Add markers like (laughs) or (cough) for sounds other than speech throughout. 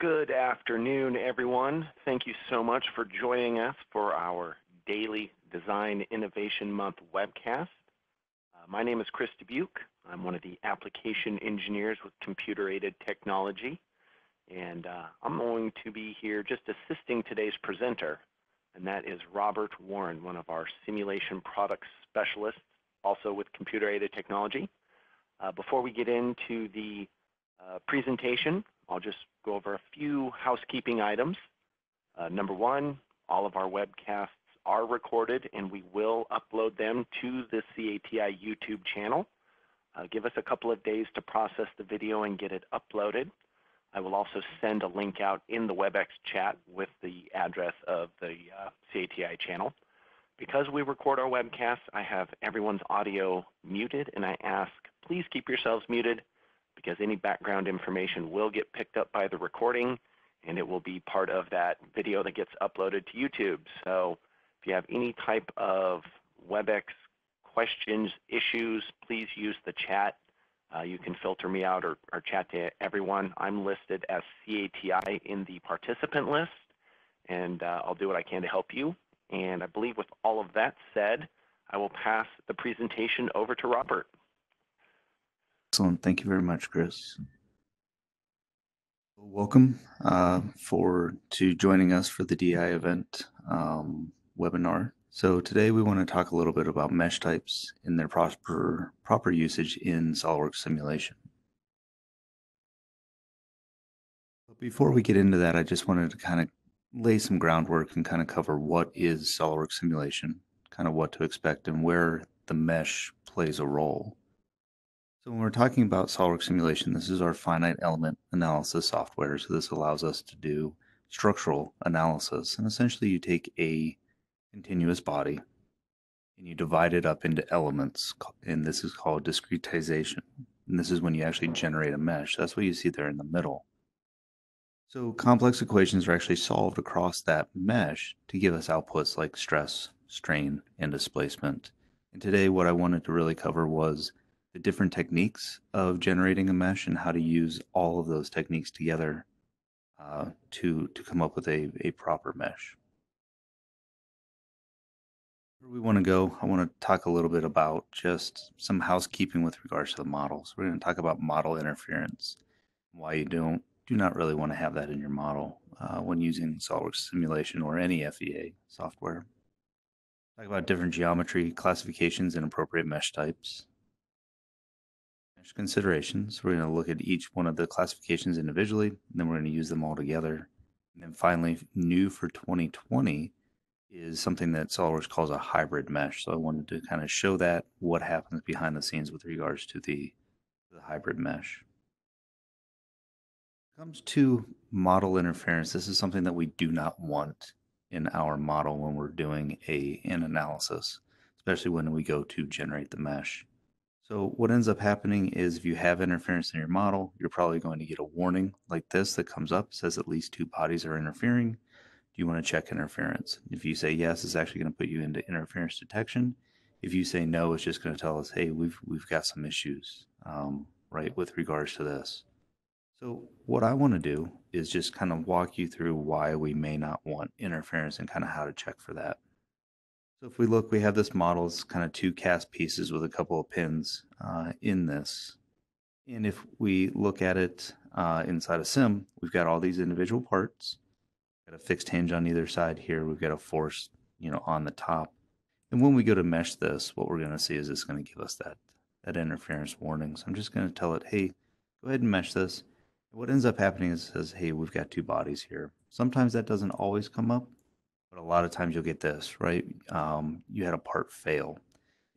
Good afternoon, everyone. Thank you so much for joining us for our daily Design Innovation Month webcast. Uh, my name is Chris Dubuque. I'm one of the application engineers with Computer Aided Technology, and uh, I'm going to be here just assisting today's presenter, and that is Robert Warren, one of our simulation product specialists, also with Computer Aided Technology. Uh, before we get into the uh, presentation, I'll just go over a few housekeeping items. Uh, number one, all of our webcasts are recorded and we will upload them to the CATI YouTube channel. Uh, give us a couple of days to process the video and get it uploaded. I will also send a link out in the WebEx chat with the address of the uh, CATI channel. Because we record our webcasts, I have everyone's audio muted and I ask please keep yourselves muted because any background information will get picked up by the recording and it will be part of that video that gets uploaded to YouTube. So if you have any type of WebEx questions, issues, please use the chat. Uh, you can filter me out or, or, chat to everyone. I'm listed as CATI in the participant list, and uh, I'll do what I can to help you. And I believe with all of that said, I will pass the presentation over to Robert. Excellent. Thank you very much, Chris. Welcome uh, for to joining us for the DI event um, webinar. So today we want to talk a little bit about mesh types and their proper proper usage in SOLIDWORKS simulation. But before we get into that, I just wanted to kind of lay some groundwork and kind of cover what is SOLIDWORKS simulation, kind of what to expect, and where the mesh plays a role. So when we're talking about SOLIDWORKS simulation, this is our finite element analysis software. So this allows us to do structural analysis. And essentially you take a continuous body and you divide it up into elements. And this is called discretization. And this is when you actually generate a mesh. That's what you see there in the middle. So complex equations are actually solved across that mesh to give us outputs like stress, strain, and displacement. And today what I wanted to really cover was the different techniques of generating a mesh and how to use all of those techniques together uh, to, to come up with a, a proper mesh. Where we want to go, I want to talk a little bit about just some housekeeping with regards to the models. We're going to talk about model interference, why you don't do not really want to have that in your model uh, when using SOLIDWORKS simulation or any FEA software. Talk about different geometry classifications and appropriate mesh types considerations. We're going to look at each one of the classifications individually, and then we're going to use them all together. And then finally, new for 2020 is something that SOLIDWORKS calls a hybrid mesh. So I wanted to kind of show that what happens behind the scenes with regards to the, the hybrid mesh. When it comes to model interference, this is something that we do not want in our model when we're doing a an analysis, especially when we go to generate the mesh. So what ends up happening is if you have interference in your model, you're probably going to get a warning like this that comes up, says at least two bodies are interfering. Do you want to check interference? If you say yes, it's actually going to put you into interference detection. If you say no, it's just going to tell us, hey, we've we've got some issues, um, right, with regards to this. So what I want to do is just kind of walk you through why we may not want interference and kind of how to check for that. So if we look, we have this model, it's kind of two cast pieces with a couple of pins uh, in this. And if we look at it uh, inside a sim, we've got all these individual parts. We've Got a fixed hinge on either side here. We've got a force, you know, on the top. And when we go to mesh this, what we're going to see is it's going to give us that, that interference warning. So I'm just going to tell it, hey, go ahead and mesh this. What ends up happening is it says, hey, we've got two bodies here. Sometimes that doesn't always come up. But a lot of times you'll get this, right? Um, you had a part fail.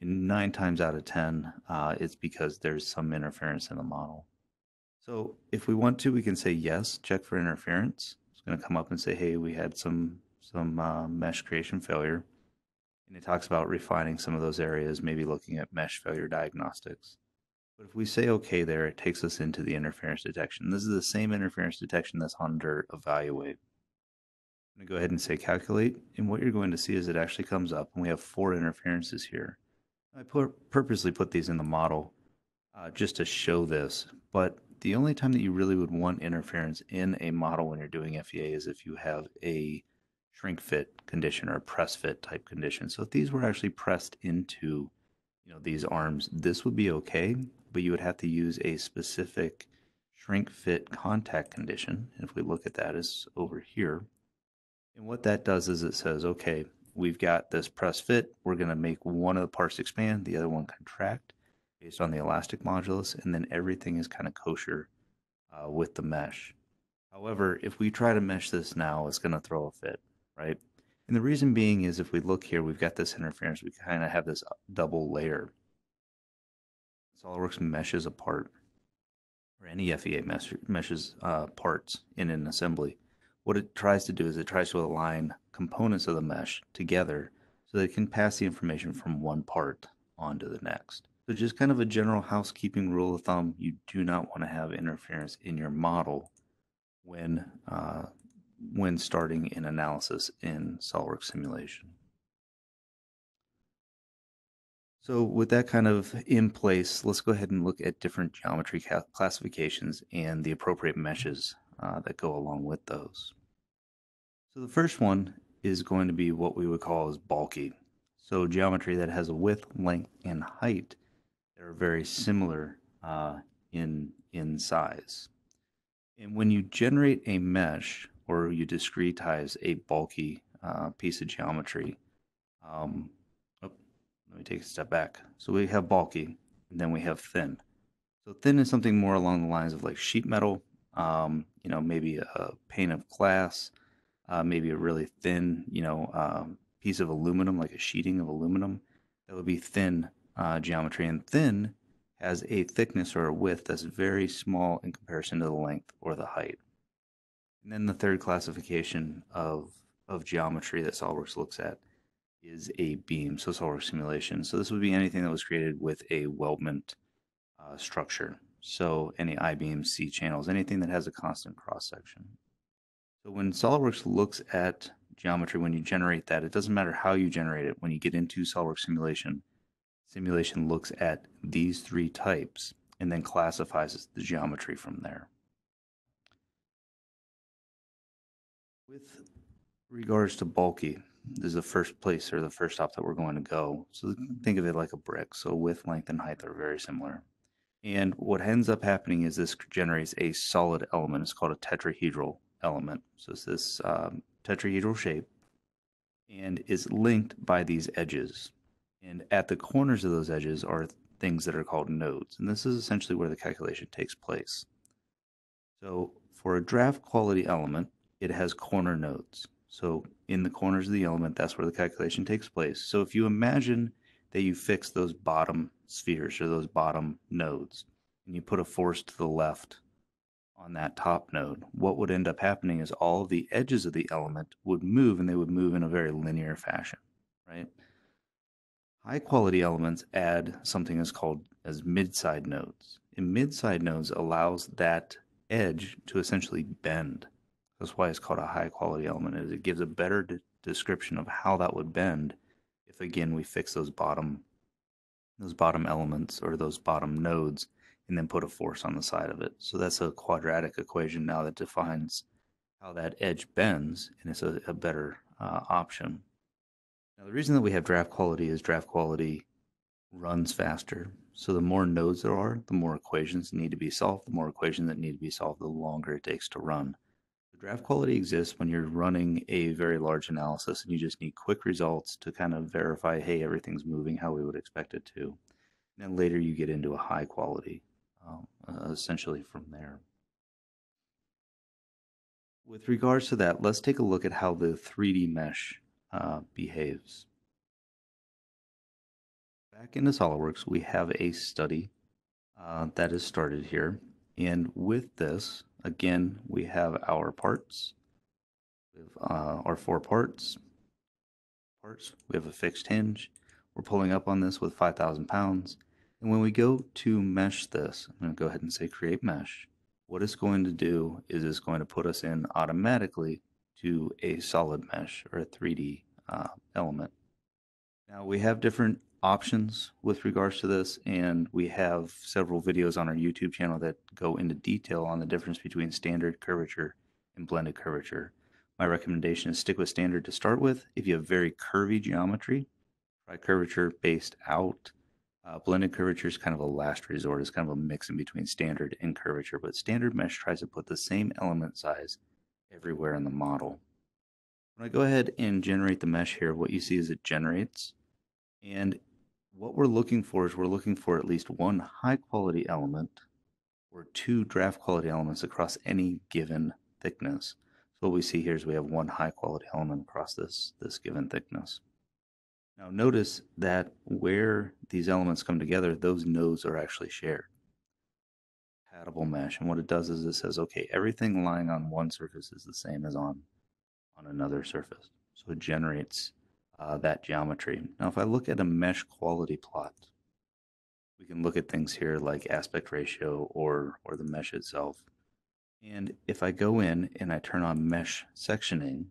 And nine times out of 10, uh, it's because there's some interference in the model. So if we want to, we can say yes, check for interference. It's going to come up and say, hey, we had some, some uh, mesh creation failure. And it talks about refining some of those areas, maybe looking at mesh failure diagnostics. But if we say OK there, it takes us into the interference detection. This is the same interference detection that's under evaluate. I'm going to go ahead and say calculate. And what you're going to see is it actually comes up and we have four interferences here. I purposely put these in the model uh, just to show this, but the only time that you really would want interference in a model when you're doing FEA is if you have a shrink fit condition or a press fit type condition. So if these were actually pressed into, you know, these arms, this would be okay, but you would have to use a specific shrink fit contact condition. And if we look at that is over here. And what that does is it says, okay, we've got this press fit. We're going to make one of the parts expand, the other one contract based on the elastic modulus, and then everything is kind of kosher uh, with the mesh. However, if we try to mesh this now, it's going to throw a fit, right? And the reason being is if we look here, we've got this interference. We kind of have this double layer. SOLIDWORKS meshes apart, or any FEA mesh, meshes uh, parts in an assembly. What it tries to do is it tries to align components of the mesh together so that it can pass the information from one part onto the next. So just kind of a general housekeeping rule of thumb, you do not want to have interference in your model when, uh, when starting an analysis in SOLIDWORKS simulation. So with that kind of in place, let's go ahead and look at different geometry classifications and the appropriate meshes uh, that go along with those. So the first one is going to be what we would call as bulky. So geometry that has a width, length, and height that are very similar uh, in, in size. And when you generate a mesh or you discretize a bulky uh, piece of geometry, um, oh, let me take a step back. So we have bulky, and then we have thin. So thin is something more along the lines of like sheet metal, um, you know, maybe a pane of glass, uh, maybe a really thin, you know, um, piece of aluminum, like a sheeting of aluminum. That would be thin uh, geometry, and thin has a thickness or a width that's very small in comparison to the length or the height. And then the third classification of, of geometry that SOLIDWORKS looks at is a beam, so SOLIDWORKS simulation. So this would be anything that was created with a weldment uh, structure. So any I-beams, C-channels, anything that has a constant cross-section. So when SOLIDWORKS looks at geometry, when you generate that, it doesn't matter how you generate it. When you get into SOLIDWORKS simulation, Simulation looks at these three types and then classifies the geometry from there. With regards to bulky, this is the first place or the first stop that we're going to go. So think of it like a brick. So width, length, and height are very similar. And what ends up happening is this generates a solid element. It's called a tetrahedral element. So it's this um, tetrahedral shape and is linked by these edges. And at the corners of those edges are things that are called nodes. And this is essentially where the calculation takes place. So for a draft quality element, it has corner nodes. So in the corners of the element, that's where the calculation takes place. So if you imagine that you fix those bottom spheres or those bottom nodes, and you put a force to the left on that top node, what would end up happening is all the edges of the element would move and they would move in a very linear fashion, right? High quality elements add something that's called as mid-side nodes. And mid-side nodes allows that edge to essentially bend. That's why it's called a high quality element is it gives a better de description of how that would bend if again we fix those bottom those bottom elements or those bottom nodes and then put a force on the side of it. So that's a quadratic equation now that defines how that edge bends and it's a, a better uh, option. Now, the reason that we have draft quality is draft quality runs faster. So the more nodes there are, the more equations need to be solved. The more equations that need to be solved, the longer it takes to run. Draft quality exists when you're running a very large analysis and you just need quick results to kind of verify, hey, everything's moving how we would expect it to. And then later you get into a high quality, um, uh, essentially from there. With regards to that, let's take a look at how the 3D mesh uh, behaves. Back into SOLIDWORKS, we have a study uh, that is started here. And with this, again, we have our parts. We have uh, our four parts. Parts. We have a fixed hinge. We're pulling up on this with 5,000 pounds. And when we go to mesh this, I'm going to go ahead and say create mesh. What it's going to do is it's going to put us in automatically to a solid mesh or a 3D uh, element. Now we have different options with regards to this, and we have several videos on our YouTube channel that go into detail on the difference between standard curvature and blended curvature. My recommendation is stick with standard to start with. If you have very curvy geometry, try curvature based out. Uh, blended curvature is kind of a last resort. It's kind of a mix in between standard and curvature, but standard mesh tries to put the same element size everywhere in the model. When I go ahead and generate the mesh here, what you see is it generates. And what we're looking for is we're looking for at least one high quality element or two draft quality elements across any given thickness. So what we see here is we have one high quality element across this, this given thickness. Now notice that where these elements come together, those nodes are actually shared. Compatible mesh. And what it does is it says, okay, everything lying on one surface is the same as on on another surface. So it generates uh, that geometry. Now, if I look at a mesh quality plot, we can look at things here like aspect ratio or, or the mesh itself. And if I go in and I turn on mesh sectioning,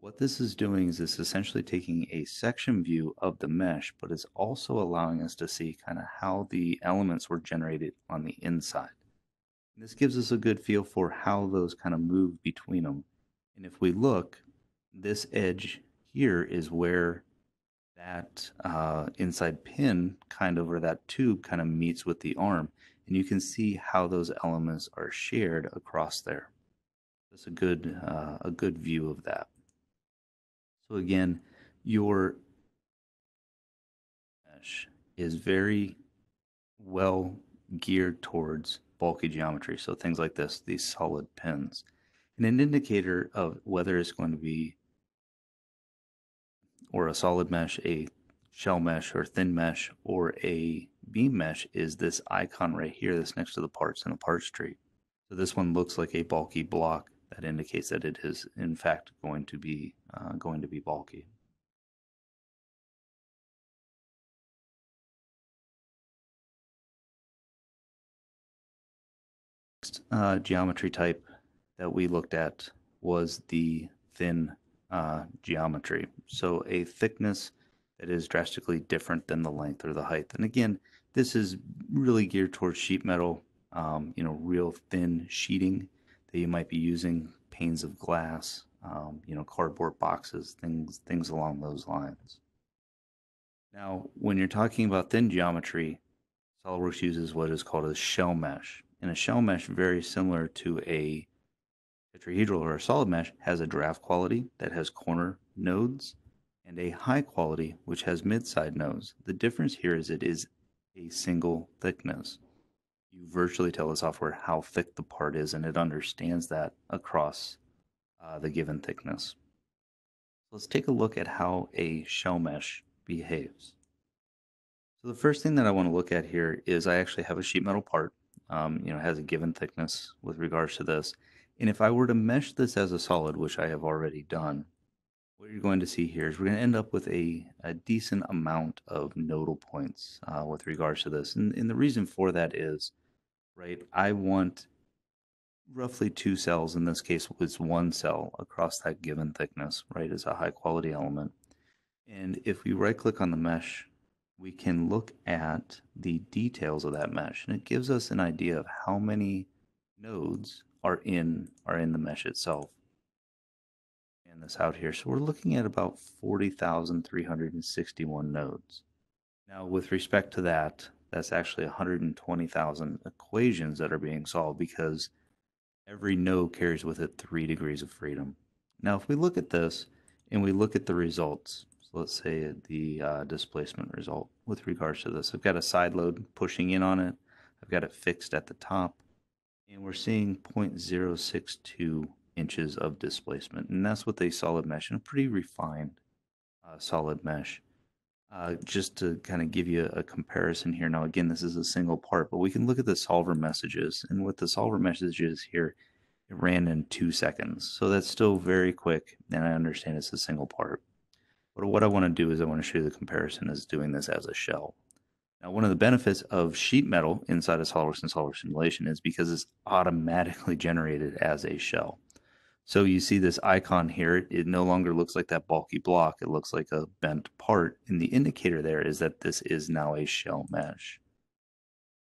what this is doing is it's essentially taking a section view of the mesh, but it's also allowing us to see kind of how the elements were generated on the inside. And this gives us a good feel for how those kind of move between them and if we look, this edge here is where that uh, inside pin kind of, or that tube kind of meets with the arm. And you can see how those elements are shared across there. That's a good, uh, a good view of that. So again, your mesh is very well geared towards bulky geometry. So things like this, these solid pins. And an indicator of whether it's going to be or a solid mesh, a shell mesh or thin mesh or a beam mesh is this icon right here that's next to the parts in a parts tree. So this one looks like a bulky block that indicates that it is in fact going to be uh, going to be bulky. Next uh, geometry type that we looked at was the thin uh, geometry. So a thickness that is drastically different than the length or the height. And again, this is really geared towards sheet metal, um, you know, real thin sheeting that you might be using, panes of glass, um, you know, cardboard boxes, things, things along those lines. Now, when you're talking about thin geometry, SOLIDWORKS uses what is called a shell mesh. And a shell mesh, very similar to a A tetrahedral or a solid mesh has a draft quality that has corner nodes and a high quality which has mid-side nodes. The difference here is it is a single thickness. You virtually tell the software how thick the part is and it understands that across uh, the given thickness. Let's take a look at how a shell mesh behaves. So the first thing that I want to look at here is I actually have a sheet metal part. Um, you know, has a given thickness with regards to this. And if I were to mesh this as a solid, which I have already done, what you're going to see here is we're going to end up with a, a decent amount of nodal points uh, with regards to this. And, and the reason for that is, right, I want roughly two cells, in this case it's one cell across that given thickness, right, as a high quality element. And if we right click on the mesh, we can look at the details of that mesh and it gives us an idea of how many nodes are in are in the mesh itself. And this out here. So we're looking at about 40,361 nodes. Now with respect to that, that's actually 120,000 equations that are being solved because every node carries with it three degrees of freedom. Now if we look at this and we look at the results, so let's say the uh, displacement result with regards to this, I've got a side load pushing in on it. I've got it fixed at the top and we're seeing 0.062 inches of displacement. And that's with a solid mesh and a pretty refined uh, solid mesh. Uh, just to kind of give you a comparison here. Now, again, this is a single part, but we can look at the solver messages. And with the solver messages here, it ran in two seconds. So that's still very quick. And I understand it's a single part. But what I want to do is I want to show you the comparison as doing this as a shell. Now, one of the benefits of sheet metal inside SOLIDWORKS and SOLIDWORKS simulation is because it's automatically generated as a shell. So you see this icon here, it no longer looks like that bulky block. It looks like a bent part. And the indicator there is that this is now a shell mesh.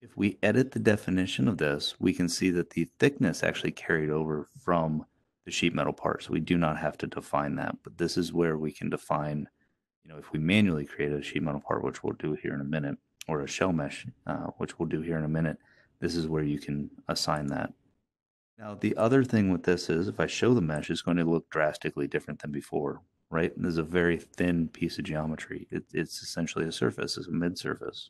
If we edit the definition of this, we can see that the thickness actually carried over from the sheet metal part. So we do not have to define that, but this is where we can define, you know, if we manually create a sheet metal part, which we'll do here in a minute, or a shell mesh, uh, which we'll do here in a minute, this is where you can assign that. Now, the other thing with this is if I show the mesh, it's going to look drastically different than before, right? This is a very thin piece of geometry. It, it's essentially a surface, it's a mid-surface.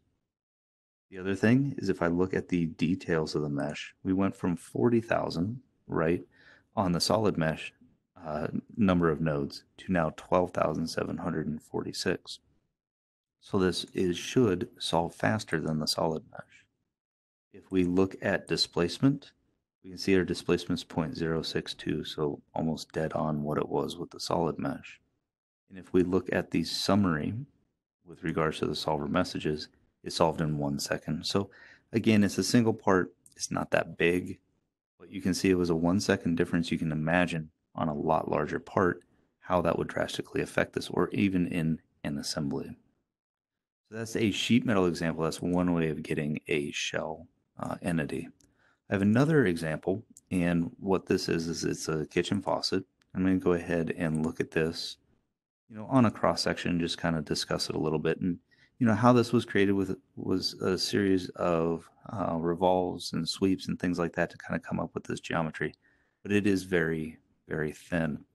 The other thing is if I look at the details of the mesh, we went from 40,000, right, on the solid mesh uh, number of nodes to now 12,746. So this is should solve faster than the solid mesh. If we look at displacement, we can see our displacement is 0.062, so almost dead on what it was with the solid mesh. And if we look at the summary with regards to the solver messages, it's solved in one second. So again, it's a single part. It's not that big, but you can see it was a one second difference. You can imagine on a lot larger part how that would drastically affect this or even in an assembly. So that's a sheet metal example. That's one way of getting a shell uh, entity. I have another example, and what this is, is it's a kitchen faucet. I'm going to go ahead and look at this, you know, on a cross section, just kind of discuss it a little bit. And, you know, how this was created with was a series of uh, revolves and sweeps and things like that to kind of come up with this geometry. But it is very, very thin.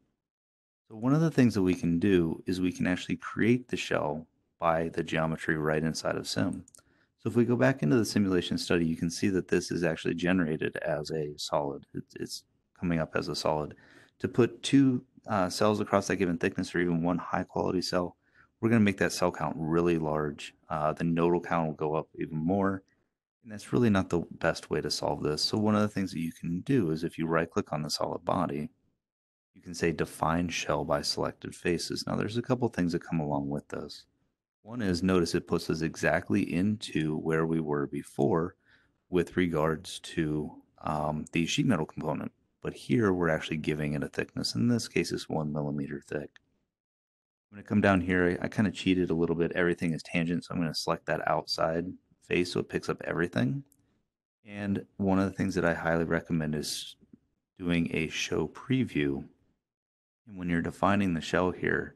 So one of the things that we can do is we can actually create the shell by the geometry right inside of Sim. So if we go back into the simulation study, you can see that this is actually generated as a solid. It's coming up as a solid. To put two uh, cells across that given thickness or even one high quality cell, we're going to make that cell count really large. Uh, the nodal count will go up even more. And that's really not the best way to solve this. So one of the things that you can do is if you right click on the solid body, you can say define shell by selected faces. Now there's a couple things that come along with this. One is notice it puts us exactly into where we were before with regards to um, the sheet metal component. But here we're actually giving it a thickness. In this case, it's one millimeter thick. When I'm going to come down here. I, I kind of cheated a little bit. Everything is tangent, so I'm going to select that outside face so it picks up everything. And one of the things that I highly recommend is doing a show preview. And when you're defining the shell here,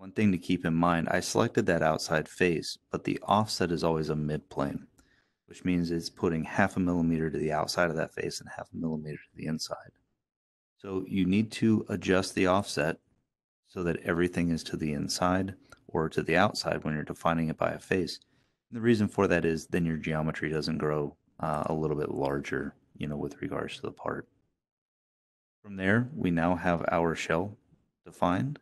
one thing to keep in mind, I selected that outside face, but the offset is always a midplane, which means it's putting half a millimeter to the outside of that face and half a millimeter to the inside. So you need to adjust the offset so that everything is to the inside or to the outside when you're defining it by a face. And the reason for that is then your geometry doesn't grow uh, a little bit larger, you know, with regards to the part. From there, we now have our shell defined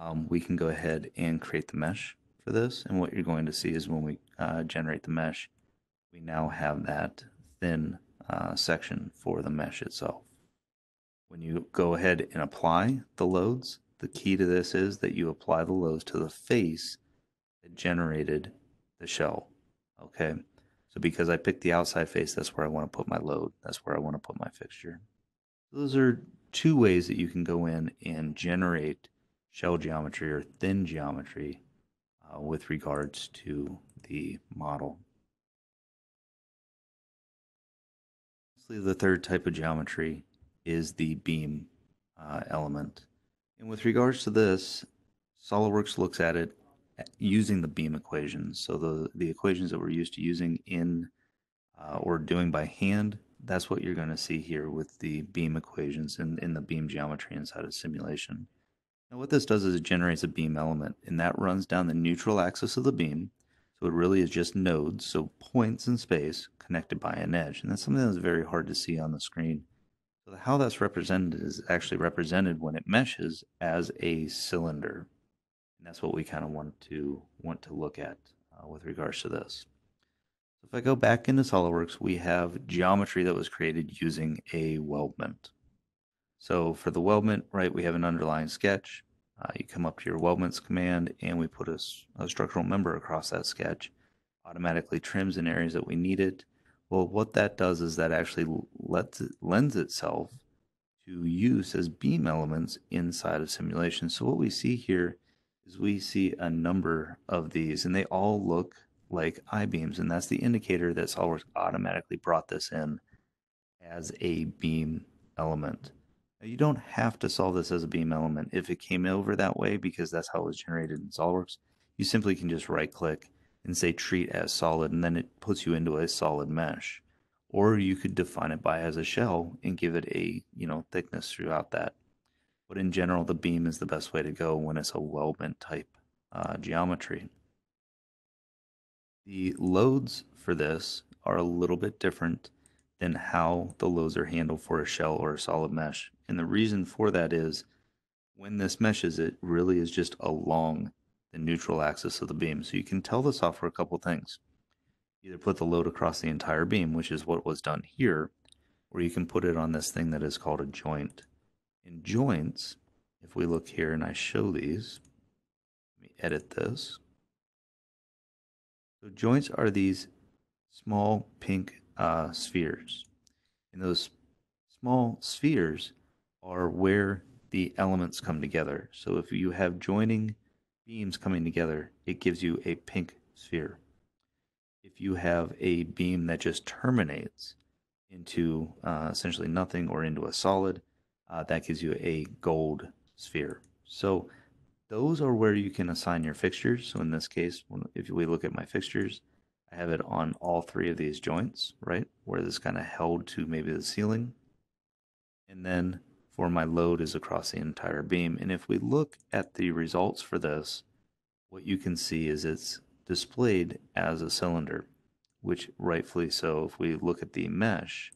um, we can go ahead and create the mesh for this. And what you're going to see is when we uh, generate the mesh, we now have that thin uh, section for the mesh itself. When you go ahead and apply the loads, the key to this is that you apply the loads to the face that generated the shell. Okay. So because I picked the outside face, that's where I want to put my load. That's where I want to put my fixture. Those are two ways that you can go in and generate shell geometry or thin geometry uh, with regards to the model. The third type of geometry is the beam uh, element. And with regards to this, SOLIDWORKS looks at it using the beam equations. So the, the equations that we're used to using in uh, or doing by hand, that's what you're going to see here with the beam equations and in, in the beam geometry inside of simulation. Now what this does is it generates a beam element and that runs down the neutral axis of the beam. So it really is just nodes, so points in space connected by an edge. And that's something that's very hard to see on the screen. So how that's represented is actually represented when it meshes as a cylinder. And that's what we kind of want to want to look at uh, with regards to this. If I go back into SOLIDWORKS, we have geometry that was created using a weldment. So for the weldment, right, we have an underlying sketch. Uh, you come up to your weldments command and we put a, a, structural member across that sketch. Automatically trims in areas that we need it. Well, what that does is that actually lets lends itself to use as beam elements inside of simulation. So what we see here is we see a number of these and they all look like I-beams and that's the indicator that SOLIDWORKS automatically brought this in as a beam element. You don't have to solve this as a beam element if it came over that way because that's how it was generated in SOLIDWORKS. You simply can just right click and say treat as solid and then it puts you into a solid mesh. Or you could define it by as a shell and give it a you know thickness throughout that. But in general, the beam is the best way to go when it's a weldment type uh, geometry. The loads for this are a little bit different than how the loads are handled for a shell or a solid mesh. And the reason for that is when this meshes, it really is just along the neutral axis of the beam. So you can tell this off for a couple things. Either put the load across the entire beam, which is what was done here, or you can put it on this thing that is called a joint. In joints, if we look here and I show these, let me edit this. So joints are these small pink uh, spheres. And those small spheres are where the elements come together. So if you have joining beams coming together, it gives you a pink sphere. If you have a beam that just terminates into uh, essentially nothing or into a solid, uh, that gives you a gold sphere. So those are where you can assign your fixtures. So in this case, if we look at my fixtures, I have it on all three of these joints, right? Where this kind of held to maybe the ceiling. And then for my load is across the entire beam. And if we look at the results for this, what you can see is it's displayed as a cylinder, which rightfully so. If we look at the mesh,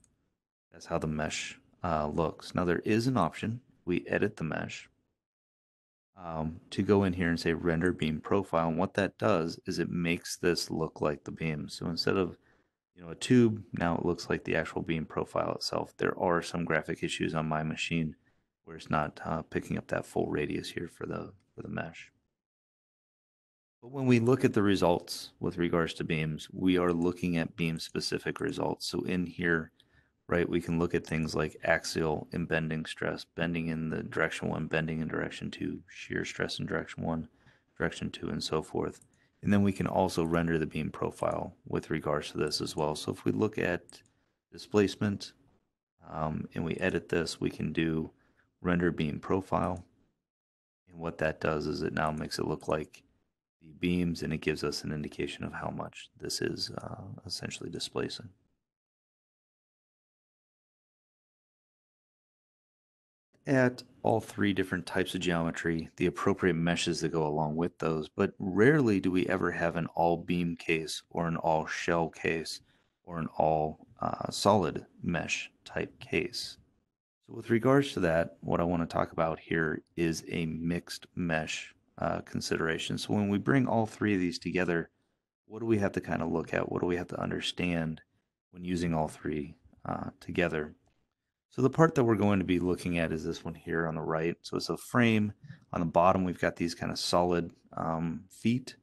that's how the mesh uh, looks. Now there is an option. We edit the mesh um, to go in here and say render beam profile. And what that does is it makes this look like the beam. So instead of know a tube, now it looks like the actual beam profile itself. There are some graphic issues on my machine where it's not uh, picking up that full radius here for the for the mesh. But when we look at the results with regards to beams, we are looking at beam specific results. So in here, right? We can look at things like axial and bending stress, bending in the direction one, bending in direction two, shear stress in direction one, direction two, and so forth. And then we can also render the beam profile with regards to this as well. So if we look at displacement um, and we edit this, we can do render beam profile. And what that does is it now makes it look like the beams and it gives us an indication of how much this is uh, essentially displacing. At all three different types of geometry, the appropriate meshes that go along with those, but rarely do we ever have an all beam case or an all shell case or an all uh, solid mesh type case. So with regards to that, what I want to talk about here is a mixed mesh uh, consideration. So when we bring all three of these together, what do we have to kind of look at? What do we have to understand when using all three uh, together? So the part that we're going to be looking at is this one here on the right. So it's a frame. On the bottom, we've got these kind of solid um, feet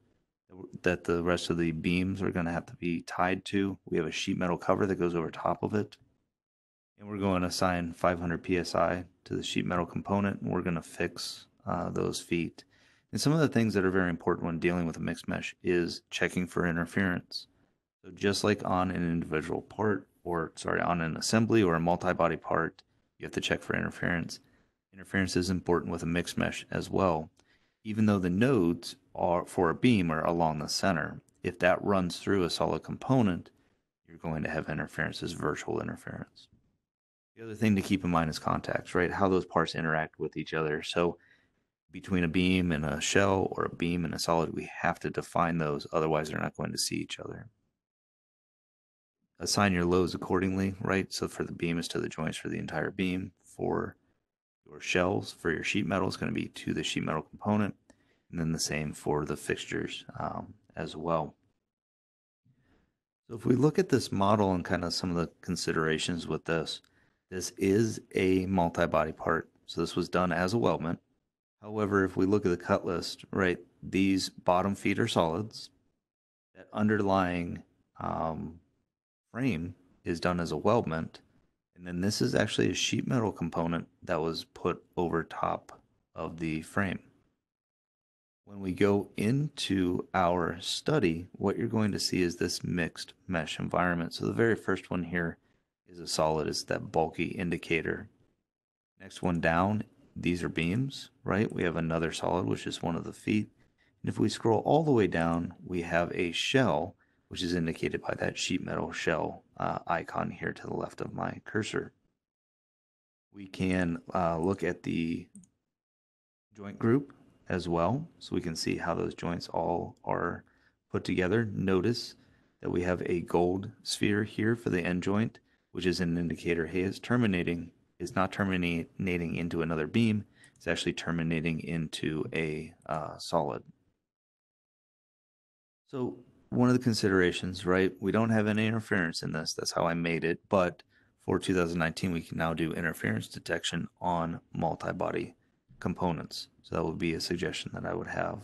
that the rest of the beams are going to have to be tied to. We have a sheet metal cover that goes over top of it. And we're going to assign 500 psi to the sheet metal component, and we're going to fix uh, those feet. And some of the things that are very important when dealing with a mixed mesh is checking for interference. So just like on an individual part, or sorry, on an assembly or a multi-body part, you have to check for interference. Interference is important with a mixed mesh as well. Even though the nodes are for a beam are along the center, if that runs through a solid component, you're going to have interference as virtual interference. The other thing to keep in mind is contacts, right? How those parts interact with each other. So between a beam and a shell or a beam and a solid, we have to define those, otherwise they're not going to see each other assign your loads accordingly, right? So for the beam is to the joints for the entire beam. For your shells, for your sheet metal, is going to be to the sheet metal component. And then the same for the fixtures um, as well. So if we look at this model and kind of some of the considerations with this, this is a multi-body part. So this was done as a weldment. However, if we look at the cut list, right, these bottom feet are solids. That underlying um, frame is done as a weldment, And then this is actually a sheet metal component that was put over top of the frame. When we go into our study, what you're going to see is this mixed mesh environment. So the very first one here is a solid, it's that bulky indicator. Next one down, these are beams, right? We have another solid, which is one of the feet. And if we scroll all the way down, we have a shell, which is indicated by that sheet metal shell uh, icon here to the left of my cursor. We can uh, look at the joint group as well, so we can see how those joints all are put together. Notice that we have a gold sphere here for the end joint, which is an indicator, hey, it's terminating, is not terminating into another beam, it's actually terminating into a uh, solid. So one of the considerations, right? We don't have any interference in this. That's how I made it. But for 2019, we can now do interference detection on multi-body components. So that would be a suggestion that I would have,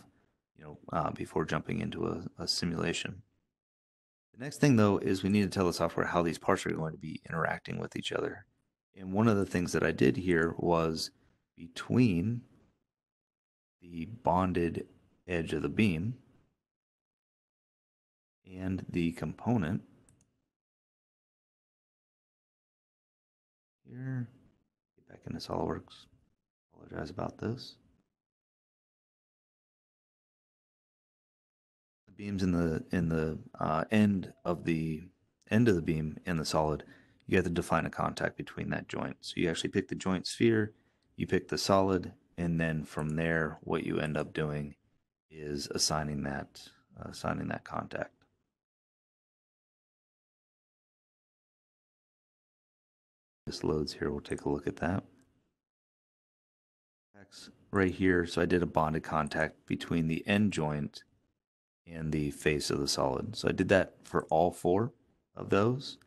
you know, uh, before jumping into a, a simulation. The next thing though is we need to tell the software how these parts are going to be interacting with each other. And one of the things that I did here was between the bonded edge of the beam and the component here, get back into SOLIDWORKS, apologize about this. The beams in the in the uh, end of the end of the beam in the solid, you have to define a contact between that joint. So you actually pick the joint sphere, you pick the solid, and then from there, what you end up doing is assigning that uh, assigning that contact. This loads here, we'll take a look at that. Right here, so I did a bonded contact between the end joint and the face of the solid. So I did that for all four of those.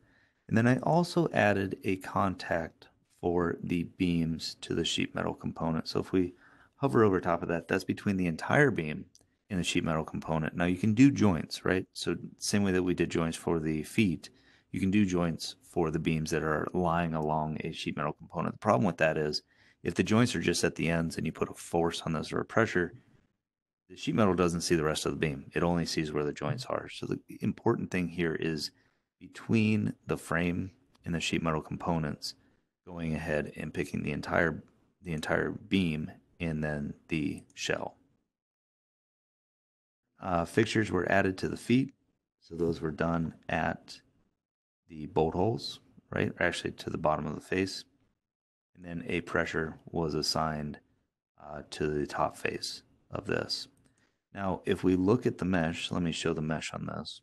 And then I also added a contact for the beams to the sheet metal component. So if we hover over top of that, that's between the entire beam and the sheet metal component. Now you can do joints, right? So same way that we did joints for the feet, you can do joints for the beams that are lying along a sheet metal component. The problem with that is if the joints are just at the ends and you put a force on those or a pressure, the sheet metal doesn't see the rest of the beam. It only sees where the joints are. So the important thing here is between the frame and the sheet metal components, going ahead and picking the entire the entire beam and then the shell. Uh, fixtures were added to the feet, so those were done at the bolt holes, right? Actually, to the bottom of the face. And then a pressure was assigned uh, to the top face of this. Now, if we look at the mesh, let me show the mesh on this.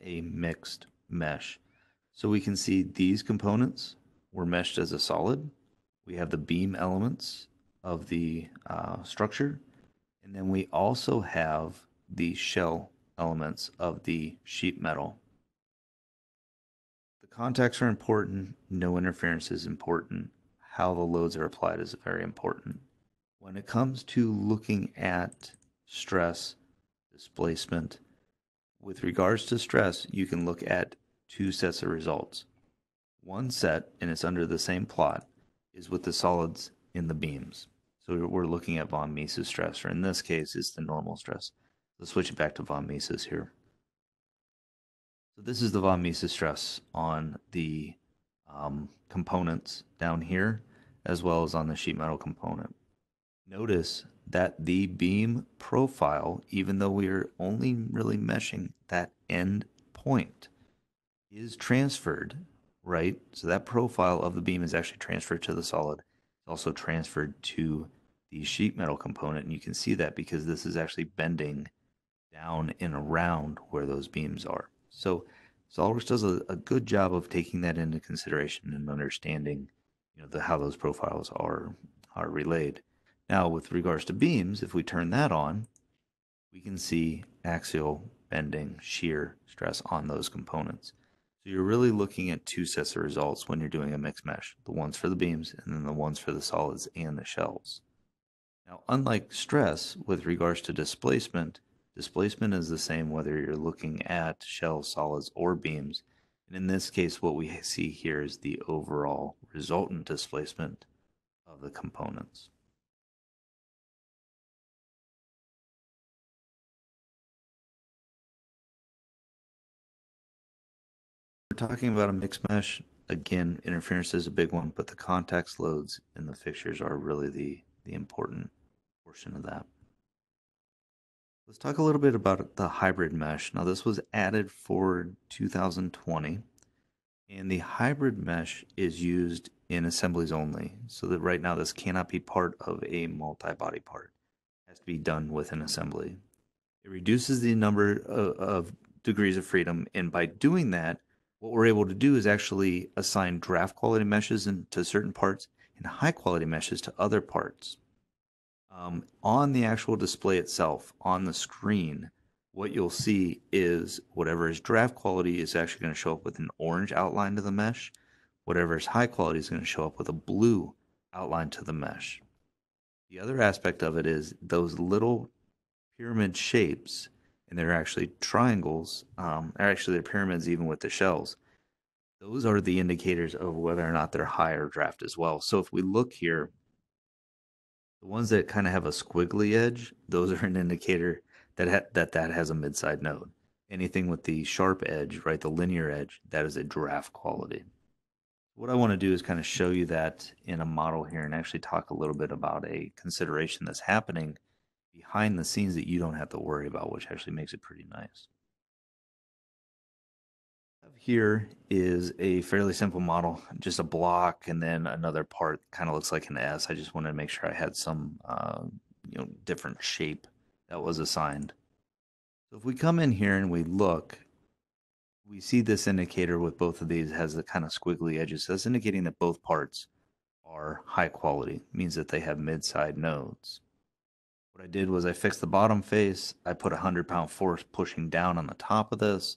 A mixed mesh. So we can see these components were meshed as a solid. We have the beam elements of the uh, structure. And then we also have the shell elements of the sheet metal Contacts are important. No interference is important. How the loads are applied is very important. When it comes to looking at stress, displacement, with regards to stress, you can look at two sets of results. One set, and it's under the same plot, is with the solids in the beams. So we're looking at von Mises stress, or in this case, it's the normal stress. Let's switch it back to von Mises here. This is the von Mises stress on the um, components down here, as well as on the sheet metal component. Notice that the beam profile, even though we are only really meshing that end point, is transferred, right? So that profile of the beam is actually transferred to the solid. It's also transferred to the sheet metal component, and you can see that because this is actually bending down and around where those beams are. So SOLIDWORKS does a, a good job of taking that into consideration and understanding, you know, the, how those profiles are are relayed. Now, with regards to beams, if we turn that on, we can see axial bending, shear, stress on those components. So you're really looking at two sets of results when you're doing a mixed mesh, the ones for the beams and then the ones for the solids and the shells. Now, unlike stress, with regards to displacement, Displacement is the same whether you're looking at shells, solids, or beams. And in this case, what we see here is the overall resultant displacement of the components. We're talking about a mixed mesh. Again, interference is a big one, but the contacts loads in the fixtures are really the, the important portion of that. Let's talk a little bit about the hybrid mesh. Now, this was added for 2020, and the hybrid mesh is used in assemblies only. So that right now, this cannot be part of a multi-body part. It has to be done with an assembly. It reduces the number of, of degrees of freedom, and by doing that, what we're able to do is actually assign draft quality meshes to certain parts and high quality meshes to other parts. Um, on the actual display itself, on the screen, what you'll see is whatever is draft quality is actually going to show up with an orange outline to the mesh. Whatever is high quality is going to show up with a blue outline to the mesh. The other aspect of it is those little pyramid shapes, and they're actually triangles, um, actually they're pyramids even with the shells. Those are the indicators of whether or not they're high or draft as well. So if we look here, the ones that kind of have a squiggly edge, those (laughs) are an indicator that ha- that that has a midside node. Anything with the sharp edge, right, the linear edge, that is a draft quality. What I want to do is kind of show you that in a model here and actually talk a little bit about a consideration that's happening behind the scenes that you don't have to worry about, which actually makes it pretty nice. Here is a fairly simple model, just a block and then another part kind of looks like an S. I just wanted to make sure I had some uh, you know different shape that was assigned. So if we come in here and we look, we see this indicator with both of these has the kind of squiggly edges. So that's indicating that both parts are high quality, it means that they have mid-side nodes. What I did was I fixed the bottom face. I put a 100 pound force pushing down on the top of this.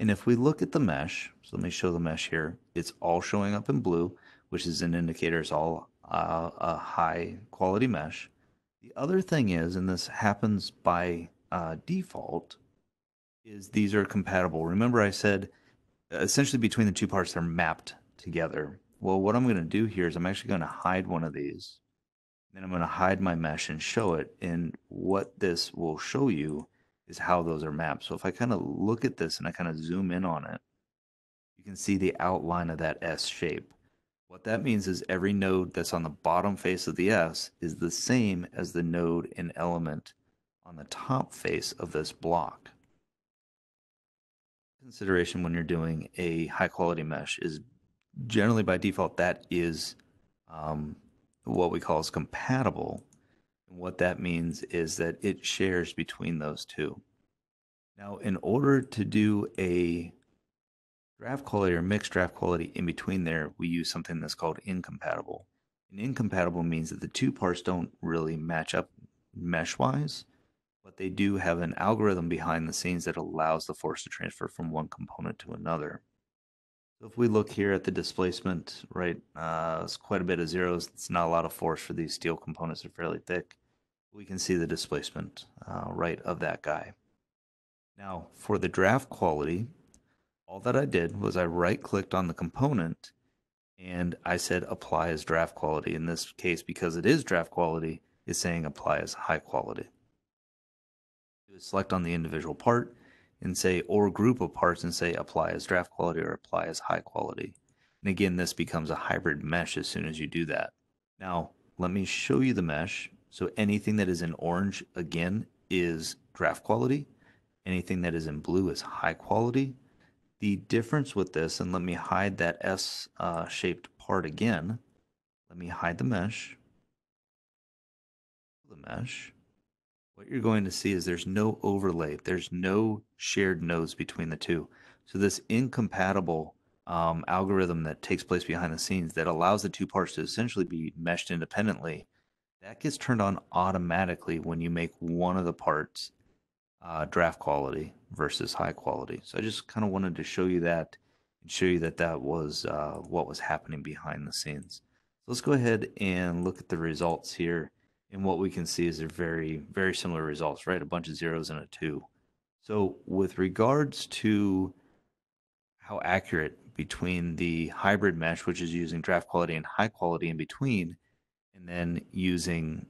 And if we look at the mesh, so let me show the mesh here, it's all showing up in blue, which is an indicator it's all uh, a high quality mesh. The other thing is, and this happens by uh, default, is these are compatible. Remember I said essentially between the two parts they're mapped together. Well, what I'm going to do here is I'm actually going to hide one of these. Then I'm going to hide my mesh and show it. And what this will show you is how those are mapped. So if I kind of look at this and I kind of zoom in on it, you can see the outline of that S shape. What that means is every node that's on the bottom face of the S is the same as the node and element on the top face of this block. Consideration when you're doing a high quality mesh is generally by default that is um, what we call is compatible what that means is that it shares between those two. Now, in order to do a draft quality or mixed draft quality in between there, we use something that's called incompatible. And incompatible means that the two parts don't really match up mesh wise, but they do have an algorithm behind the scenes that allows the force to transfer from one component to another. So if we look here at the displacement, right, uh, it's quite a bit of zeros. It's not a lot of force for these steel components. They're fairly thick. We can see the displacement, uh, right, of that guy. Now, for the draft quality, all that I did was I right-clicked on the component and I said apply as draft quality. In this case, because it is draft quality, it's saying apply as high quality. Select on the individual part and say, or group of parts and say apply as draft quality or apply as high quality. And again, this becomes a hybrid mesh as soon as you do that. Now, let me show you the mesh. So anything that is in orange, again, is draft quality. Anything that is in blue is high quality. The difference with this, and let me hide that S-shaped uh, part again. Let me hide the mesh. The mesh what you're going to see is there's no overlay. There's no shared nodes between the two. So this incompatible um, algorithm that takes place behind the scenes that allows the two parts to essentially be meshed independently, that gets turned on automatically when you make one of the parts uh, draft quality versus high quality. So I just kind of wanted to show you that and show you that that was uh, what was happening behind the scenes. So let's go ahead and look at the results here and what we can see is they're very, very similar results, right? A bunch of zeros and a two. So with regards to how accurate between the hybrid mesh, which is using draft quality and high quality in between, and then using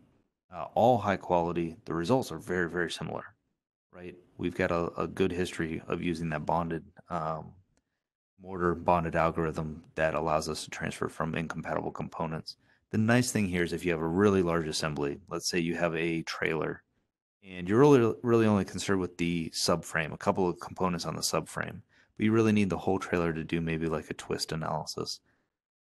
uh, all high quality, the results are very, very similar, right? We've got a, a good history of using that bonded um, mortar bonded algorithm that allows us to transfer from incompatible components. The nice thing here is if you have a really large assembly, let's say you have a trailer and you're really, really only concerned with the subframe, a couple of components on the subframe, but you really need the whole trailer to do maybe like a twist analysis.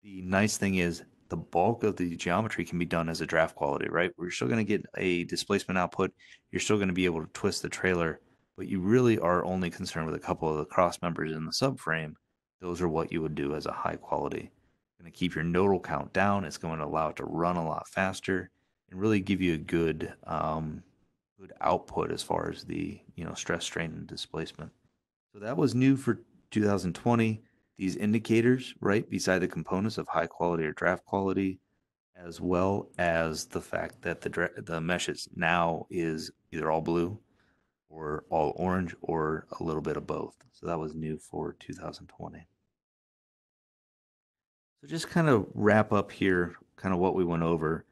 The nice thing is the bulk of the geometry can be done as a draft quality, right? We're still going to get a displacement output. You're still going to be able to twist the trailer, but you really are only concerned with a couple of the cross members in the subframe. Those are what you would do as a high quality. Going to keep your nodal count down. It's going to allow it to run a lot faster and really give you a good, um, good output as far as the you know stress, strain, and displacement. So that was new for 2020 these indicators, right, beside the components of high quality or draft quality, as well as the fact that the dra- the meshes now is either all blue or all orange or a little bit of both. So that was new for 2020. So just kind of wrap up here, kind of what we went over.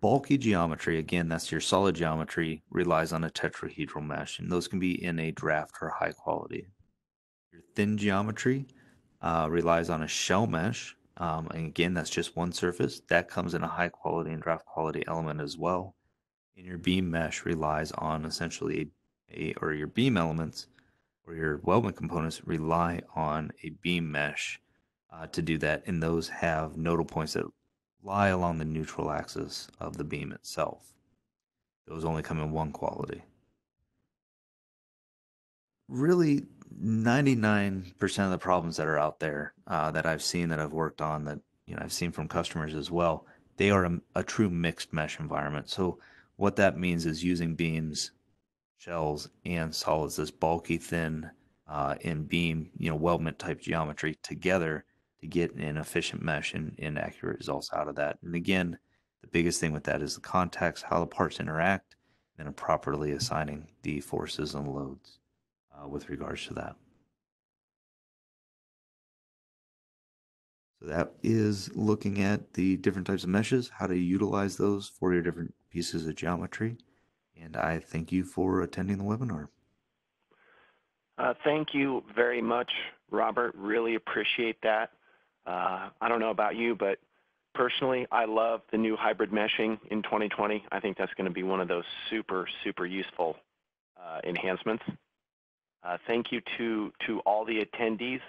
Bulky geometry, again, that's your solid geometry, relies on a tetrahedral mesh, and those can be in a draft or high quality. Your thin geometry uh, relies on a shell mesh. Um, and again, that's just one surface. That comes in a high quality and draft quality element as well. And your beam mesh relies on essentially a, or your beam elements or your weldment components rely on a beam mesh uh, to do that. And those have nodal points that lie along the neutral axis of the beam itself. Those only come in one quality. Really, 99% of the problems that are out there uh, that I've seen that I've worked on that you know I've seen from customers as well, they are a, a true mixed mesh environment. So what that means is using beams, shells, and solids, this bulky, thin, uh, and beam, you know, weldment type geometry together to get an efficient mesh and, and accurate results out of that. And again, the biggest thing with that is the contacts, how the parts interact, and properly assigning the forces and loads uh, with regards to that. So that is looking at the different types of meshes, how to utilize those for your different pieces of geometry. And I thank you for attending the webinar. Uh, thank you very much, Robert. Really appreciate that. Uh, I don't know about you, but personally, I love the new hybrid meshing in 2020. I think that's going to be one of those super, super useful uh, enhancements. Uh, thank you to, to all the attendees